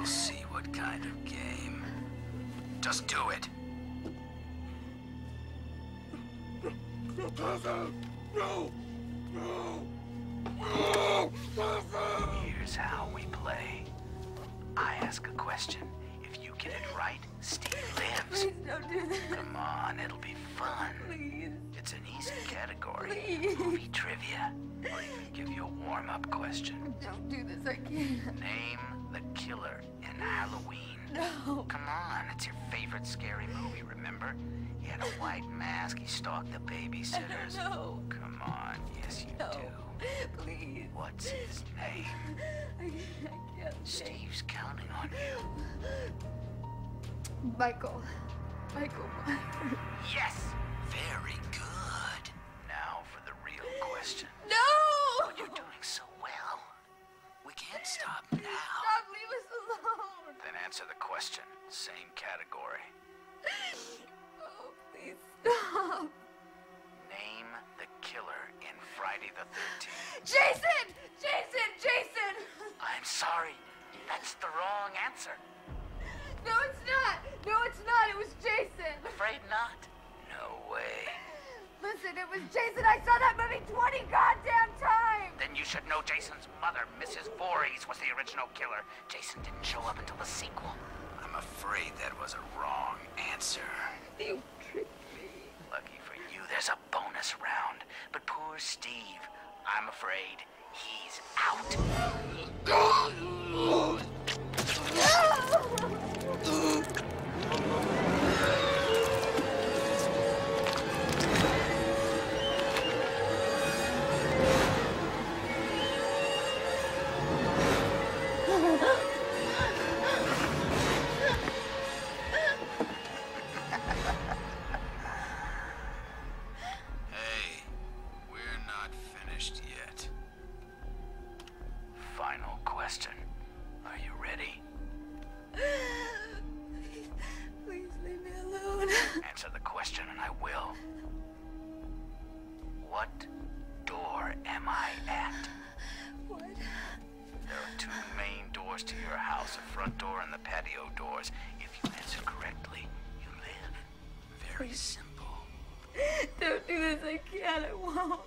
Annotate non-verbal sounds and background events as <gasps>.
We'll see what kind of game. Just do it. No! No! Here's how we play. I ask a question. Get it right, Steve lives. Please don't do this. Come on, it'll be fun. Please. It's an easy category. Please. Movie trivia. Or even give you a warm-up question. Don't do this. I can't. Name the killer in Halloween. No. Come on, it's your favorite scary movie, remember? He had a white mask, he stalked the babysitters. No. Come on, yes you No. do. Please. What's his name? I, I can't. Steve's counting on you. <laughs> Michael. Michael Myers. Yes! Very good. Now for the real question. No! Afraid not. No way. Listen, it was Jason. I saw that movie 20 goddamn times. Then you should know Jason's mother, Mrs. Voorhees, was the original killer. Jason didn't show up until the sequel. I'm afraid that was a wrong answer. You tricked me. Lucky for you, there's a bonus round. But poor Steve, I'm afraid he's out. <gasps> <gasps> What door am I at? What? There are two main doors to your house, a front door and the patio doors. If you answer correctly, you live. Very simple. Don't do this. I can't. I won't.